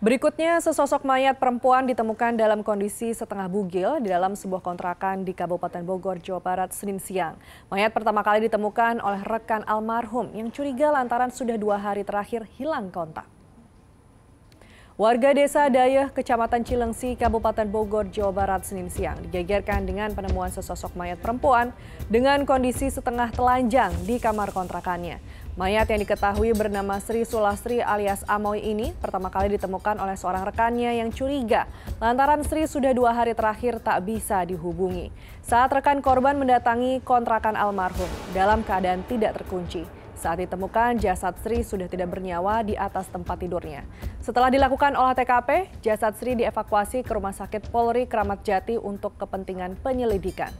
Berikutnya, sesosok mayat perempuan ditemukan dalam kondisi setengah bugil di dalam sebuah kontrakan di Kabupaten Bogor, Jawa Barat, Senin siang. Mayat pertama kali ditemukan oleh rekan almarhum yang curiga lantaran sudah dua hari terakhir hilang kontak. Warga desa Dayeh, Kecamatan Cilengsi, Kabupaten Bogor, Jawa Barat, Senin siang digegerkan dengan penemuan sesosok mayat perempuan dengan kondisi setengah telanjang di kamar kontrakannya. Mayat yang diketahui bernama Sri Sulastri alias Amoy ini pertama kali ditemukan oleh seorang rekannya yang curiga lantaran Sri sudah dua hari terakhir tak bisa dihubungi. Saat rekan korban mendatangi kontrakan almarhum dalam keadaan tidak terkunci. Saat ditemukan, jasad Sri sudah tidak bernyawa di atas tempat tidurnya. Setelah dilakukan olah TKP, jasad Sri dievakuasi ke Rumah Sakit Polri Kramat Jati untuk kepentingan penyelidikan.